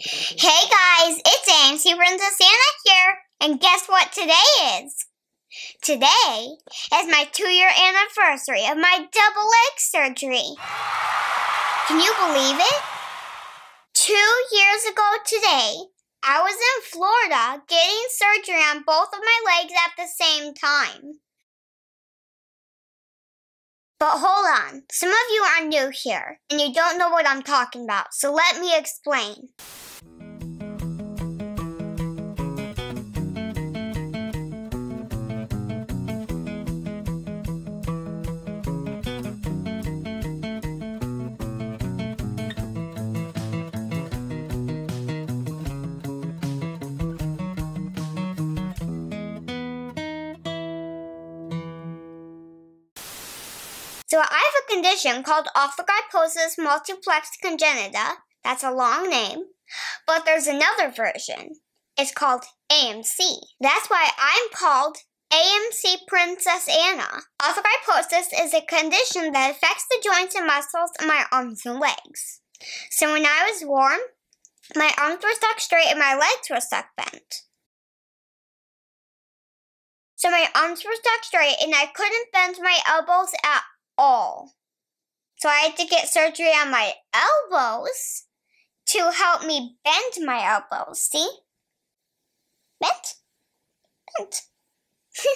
Hey guys, it's AMC Princess Ana here, and guess what today is? Today is my two year anniversary of my double leg surgery. Can you believe it? Two years ago today, I was in Florida getting surgery on both of my legs at the same time. But hold on, some of you are new here and you don't know what I'm talking about, so let me explain. So I have a condition called arthrogryposis multiplex congenita. That's a long name. But there's another version. It's called AMC. That's why I'm called AMC Princess Ana. Arthrogryposis is a condition that affects the joints and muscles in my arms and legs. So when I was born, my arms were stuck straight and my legs were stuck bent. So my arms were stuck straight and I couldn't bend my elbows at all. So I had to get surgery on my elbows to help me bend my elbows. See? Bent? Bent.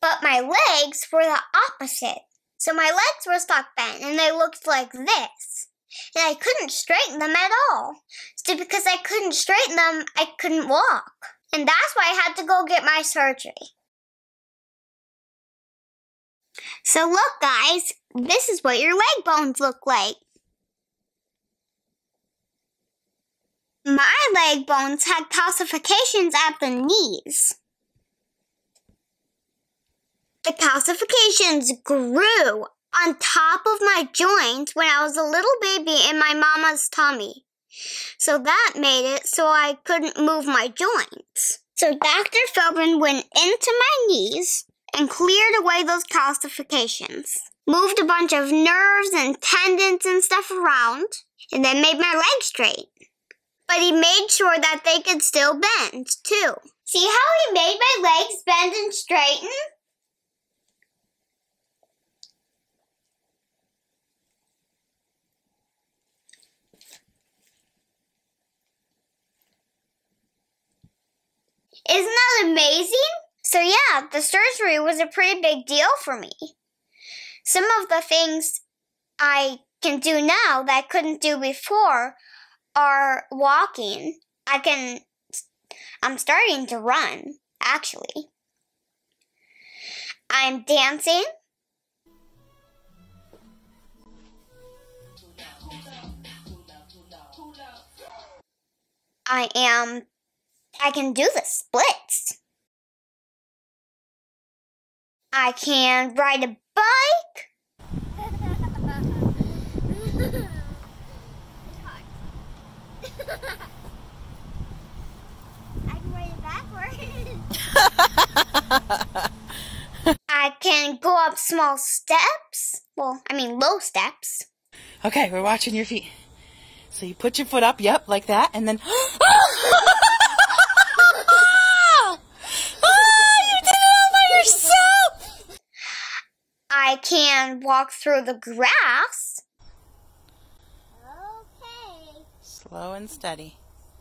but my legs were the opposite. So my legs were stuck bent and they looked like this. And I couldn't straighten them at all. So because I couldn't straighten them, I couldn't walk. And that's why I had to go get my surgery. So look guys, this is what your leg bones look like. My leg bones had calcifications at the knees. The calcifications grew on top of my joints when I was a little baby in my mama's tummy. So that made it so I couldn't move my joints. So Dr. Feldman went into my knees and cleared away those calcifications. Moved a bunch of nerves and tendons and stuff around, and then made my legs straight. But he made sure that they could still bend, too. See how he made my legs bend and straighten? Isn't that amazing? So yeah, the surgery was a pretty big deal for me. Some of the things I can do now that I couldn't do before are walking. I can, I'm starting to run, actually. I'm dancing. I am, I can do the splits. I can ride a bike. I can ride it backwards. I can go up small steps. Well, I mean low steps. Okay, we're watching your feet. So you put your foot up, yep, like that, and then. oh, you did it all by yourself! I can walk through the grass. Okay, Slow and steady.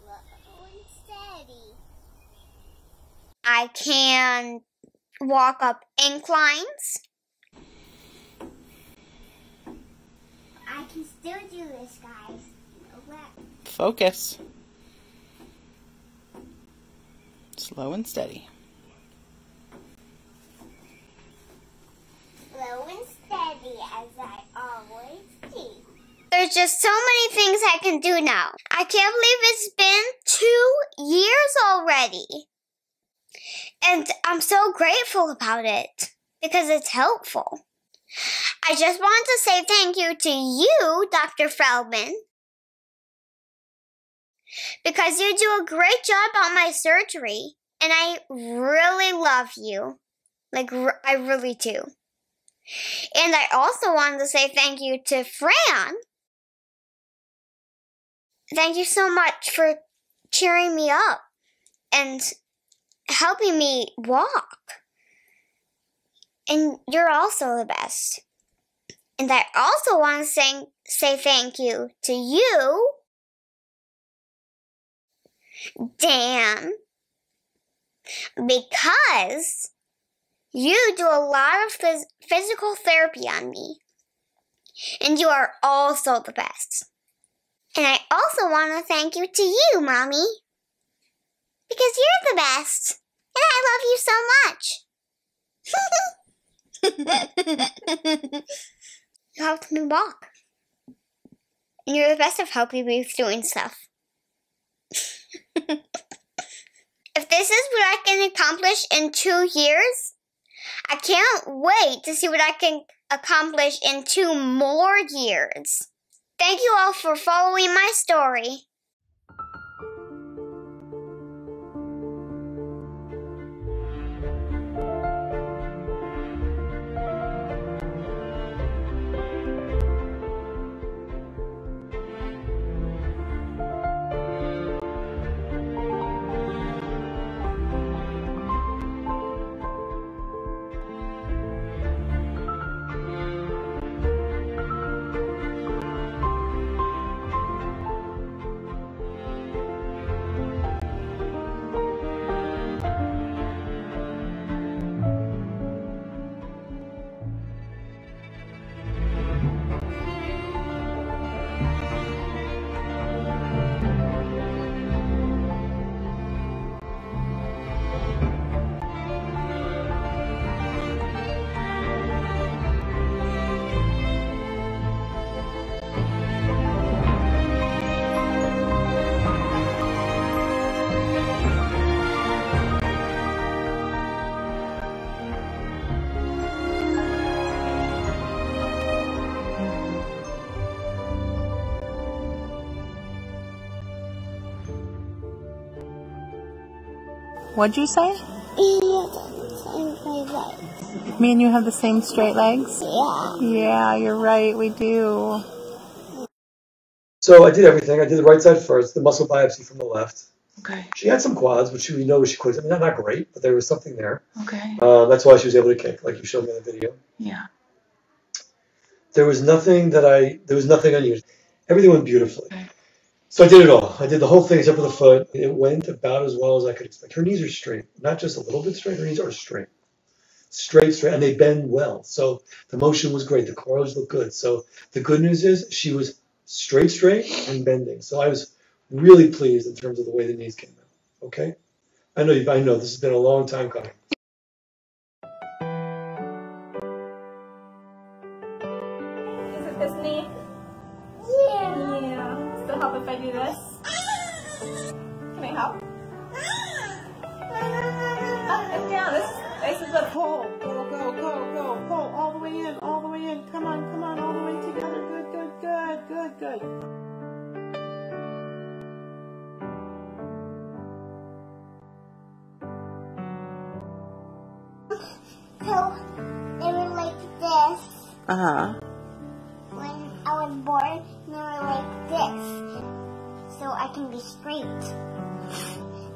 slow and steady. I can walk up inclines. I can still do this, guys. Focus. Slow and steady. Slow and steady, as I always do. There's just so many things I can do now. I can't believe it's been two years already. And I'm so grateful about it because it's helpful. I just want to say thank you to you, Dr. Feldman, because you do a great job on my surgery, and I really love you. Like, I really do. And I also wanted to say thank you to Fran thank you so much for cheering me up and helping me walk. And you're also the best. And I also want to say, say thank you to you, Dan, because you do a lot of phys- physical therapy on me. And you are also the best. And I also want to thank you to you, Mommy. Because you're the best. And I love you so much. you helped me walk. And you're the best of helping me with doing stuff. if this is what I can accomplish in two years, I can't wait to see what I can accomplish in two more years. Thank you all for following my story. What'd you say? Me and you have the same straight legs? Yeah. Yeah, you're right, we do. So I did everything. I did the right side first, the muscle biopsy from the left. Okay, She had some quads, which we know she quit. I mean, not, not great, but there was something there. okay. Uh, that's why she was able to kick, like you showed me in the video. Yeah. There was nothing that I, there was nothing unusual. Everything went beautifully. Okay. So I did it all. I did the whole thing except for the foot. It went about as well as I could expect. Her knees are straight, not just a little bit straight. Her knees are straight, straight, straight, and they bend well. So the motion was great. The corals look good. So the good news is she was straight, straight, and bending. So I was really pleased in terms of the way the knees came out. Okay, I know you. I know this has been a long time coming. I can be straight.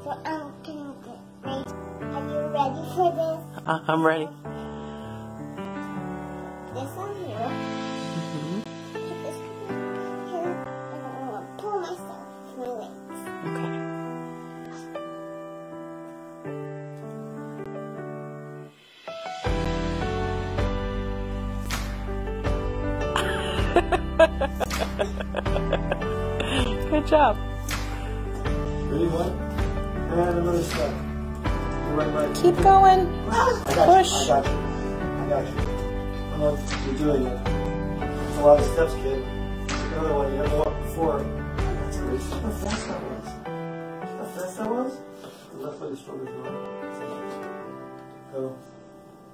So I'm gonna get straight. Are you ready for this? Uh, I'm ready. This one here. Put this here, and I'm gonna pull myself with my legs. Okay. Good job. One, and another step. Right, right. Keep going. I Push. I got you. I got you. Come on, you're doing it. It's a lot of steps, kid. Another one. You never walked before. That's great. See how fast that was. See how fast that was? The left leg is stronger than the right. Go.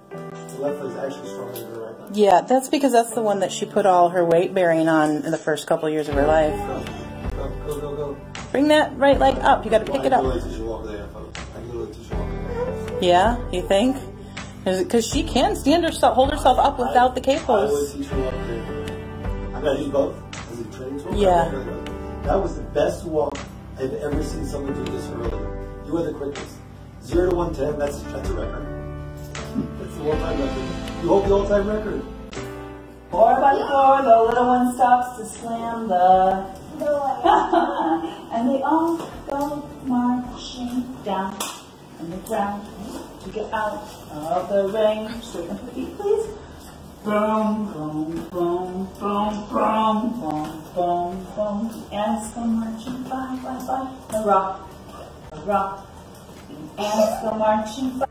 The left leg is actually stronger than the right leg. Yeah, that's because that's the one that she put all her weight bearing on in the first couple years of her life. Go, go, go, go. Bring that right leg up. You got to pick it up. can literally teach you walk there. I can literally teach you walk. Yeah, you think? Because she can stand herself, hold herself up without the I cables. teach you walk there. I'm gonna use both. Is it training tool? Yeah. That was the best walk I've ever seen someone do this early. You are the quickest. Zero to one ten. That's that's a record. That's the all-time record. You hold the all-time record. Four by four, the little one stops to slam the and they all go marching down on the ground to get out of the rain. Straighten up your feet, please. Boom, boom, boom, boom, boom, boom, boom, boom. Ants go marching by, by, by. The rock, the rock. The ants go marching by.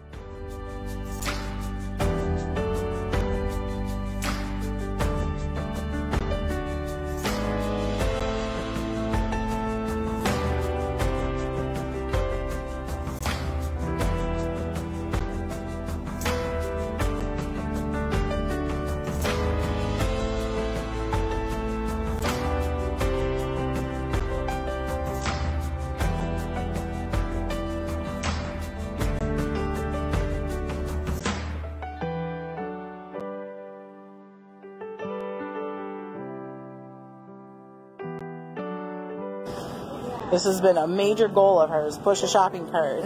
This has been a major goal of hers, push a shopping cart.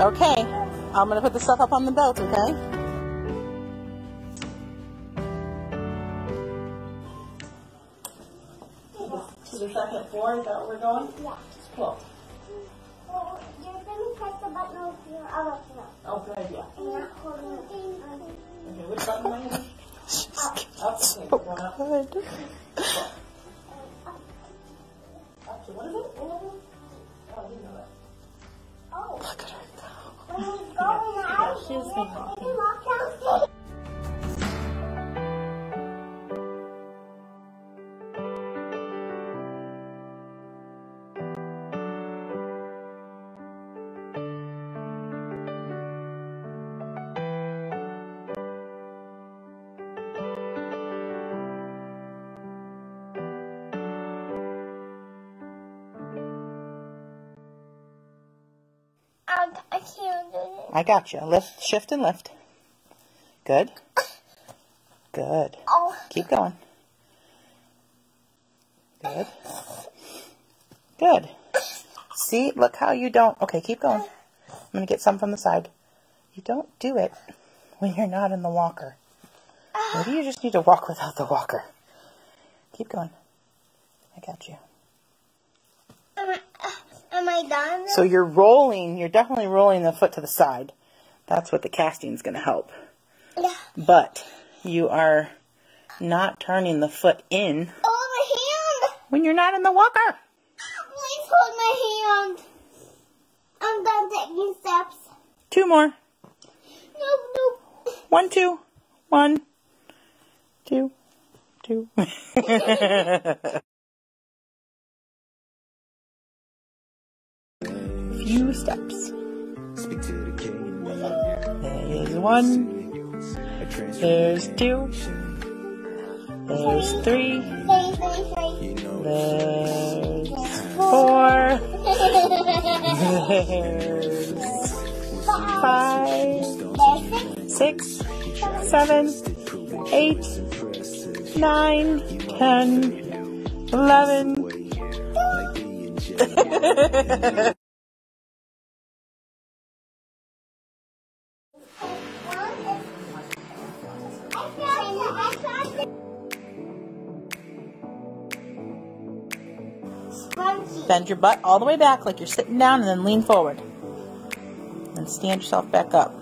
okay, I'm gonna put the stuff up on the belt, okay? To the second floor, is that where we're going? Yeah. Cool. Well, you're gonna press the button with your other foot. Oh, good idea. And you're holding it. Okay, which button am I hitting? Up. Okay, we're going up. Good. Up what is it? Oh, I didn't know that. Oh, Look at her go. when he's going out, she's been walking. I, I can't do it. I got you. Lift, shift, and lift. Good. Good. Oh, Keep going. Good. Good. See, look how you don't. Okay, keep going. I'm going to get some from the side. You don't do it when you're not in the walker. Maybe you just need to walk without the walker. Keep going. I got you. am I, am I done? So you're rolling, you're definitely rolling the foot to the side. That's what the casting is going to help. Yeah. But you are not turning the foot in Oh, my hand! when you're not in the walker. Please hold my hand. I'm done taking steps. Two more. Nope, nope. One, two. One, two, two. Few steps. There's one. There's two. There's three. There's four. There's five. There's six. six, seven, eight, nine, ten, eleven. Bend your butt all the way back like you're sitting down and then lean forward. And stand yourself back up.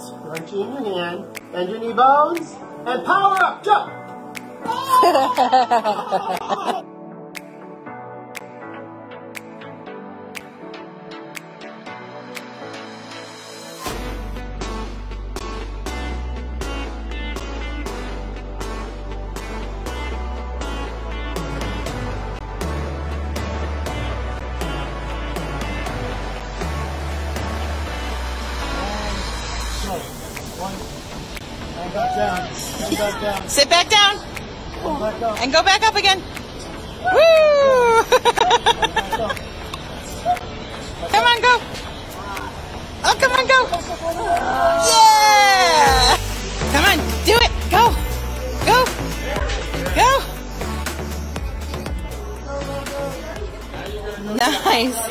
Scrunchie in your hand, bend your knee bones, and power up, jump!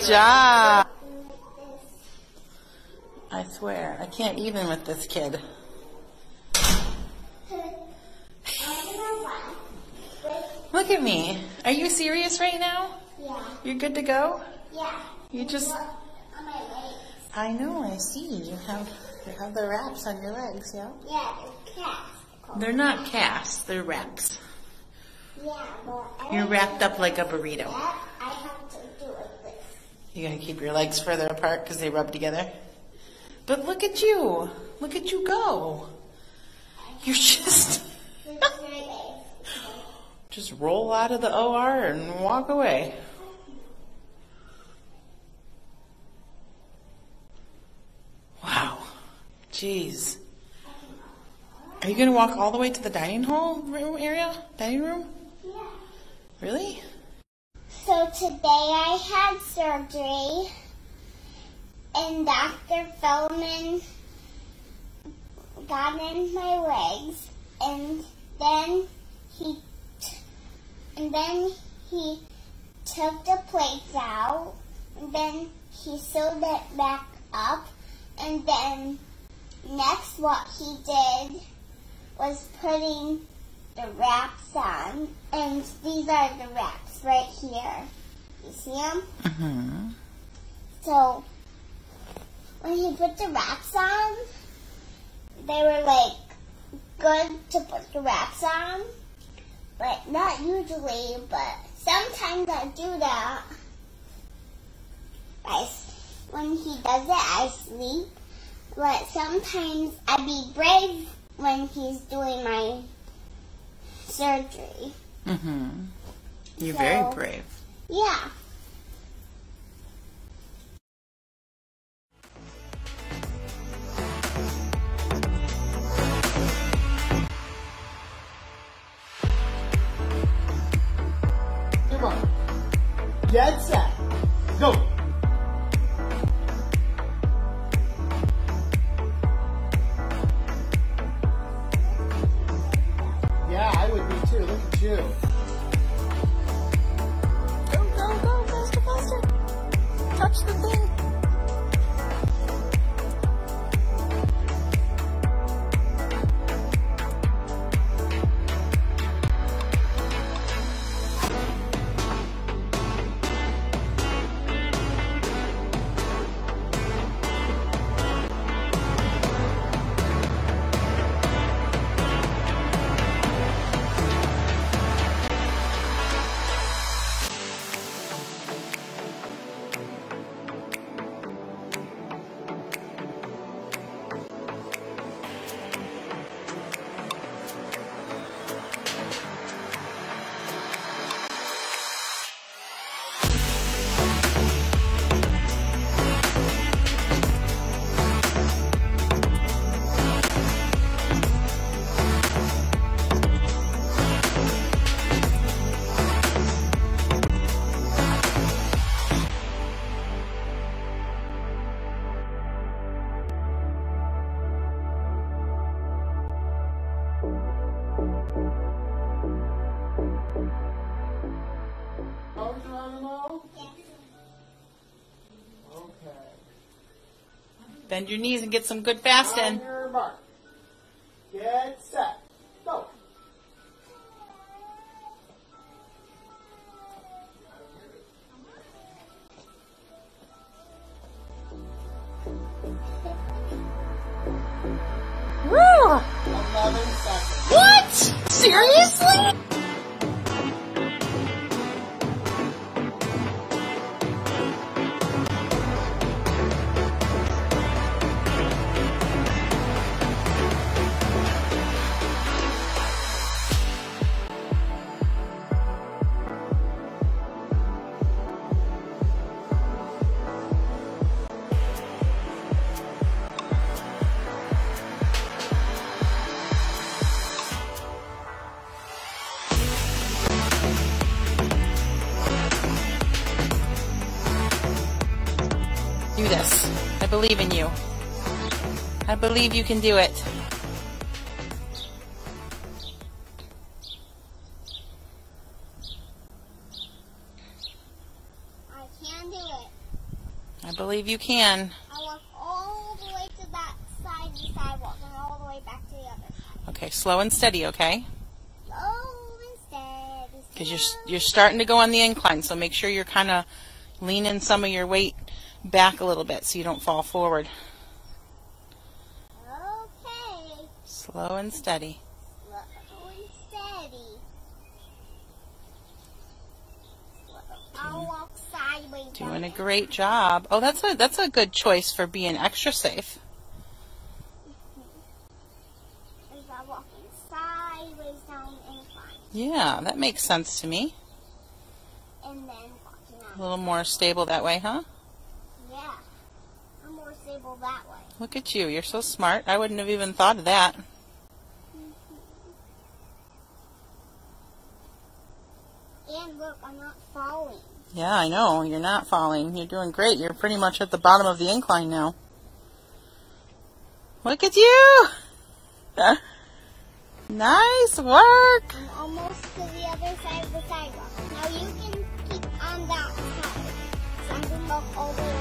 job. I swear, I can't even with this kid. Look at me. Are you serious right now? Yeah. You're good to go? Yeah. You just On my legs. I know, I see. You have you have the wraps on your legs, yeah? Yeah, they're cast. They're not casts, they're wraps. Yeah, but I You're wrapped up like a burrito. that, I have to do it this. You gotta keep your legs further apart because they rub together. But look at you. Look at you go. You're just This is my leg. just roll out of the OR and walk away. Wow. Jeez. Are you gonna walk all the way to the dining hall room area? Dining room? Yeah. Really? So today I had surgery, and Dr. Feldman got in my legs, and then he and then he took the plates out, and then he sewed it back up, and then next what he did was putting the wraps on, and these are the wraps right here. You see them? Mm-hmm. So when he put the wraps on, they were like good to put the wraps on, but not usually. But sometimes I do that. I, when he does it, I sleep. But sometimes I be brave when he's doing my surgery. Mm-hmm. You're So- very brave. Yeah. Bend your knees and get some good mark. Get set. Believe in you. I believe you can do it. I can't I believe you can. I walk all the way to that side of the sidewalk and all the way back to the other side. Okay, slow and steady, okay? Slow and steady. Because you're, you're starting to go on the incline, so make sure you're kind of leaning some of your weight back a little bit so you don't fall forward. Okay. Slow and steady. Slow and steady. I'll walk sideways. Doing a great job. Oh, that's a that's a good choice for being extra safe. Is I'm walking sideways down the incline Yeah, that makes sense to me. and then walking A little more stable that way, huh? Yeah. I'm more stable that way. Look at you. You're so smart. I wouldn't have even thought of that. Mm-hmm. And look, I'm not falling. Yeah, I know. You're not falling. You're doing great. You're pretty much at the bottom of the incline now. Look at you! nice work! I'm almost to the other side of the sidewalk. Now you can keep on that side. So I'm going to the way over